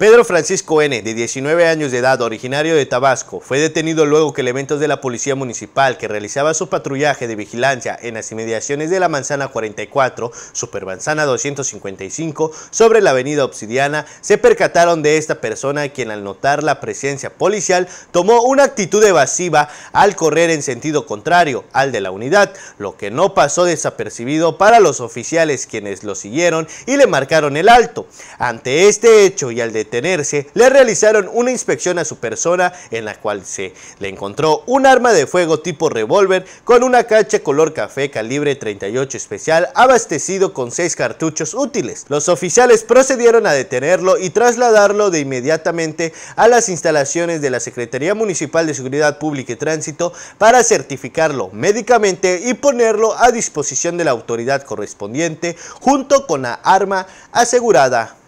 Pedro Francisco N., de 19 años de edad, originario de Tabasco, fue detenido luego que elementos de la Policía Municipal que realizaba su patrullaje de vigilancia en las inmediaciones de la Manzana 44, Supermanzana 255, sobre la avenida Obsidiana, se percataron de esta persona quien al notar la presencia policial tomó una actitud evasiva al correr en sentido contrario al de la unidad, lo que no pasó desapercibido para los oficiales quienes lo siguieron y le marcaron el alto. Ante este hecho y al de le realizaron una inspección a su persona en la cual se le encontró un arma de fuego tipo revólver con una cacha color café calibre 38 especial abastecido con seis cartuchos útiles. Los oficiales procedieron a detenerlo y trasladarlo de inmediatamente a las instalaciones de la Secretaría Municipal de Seguridad Pública y Tránsito para certificarlo médicamente y ponerlo a disposición de la autoridad correspondiente junto con la arma asegurada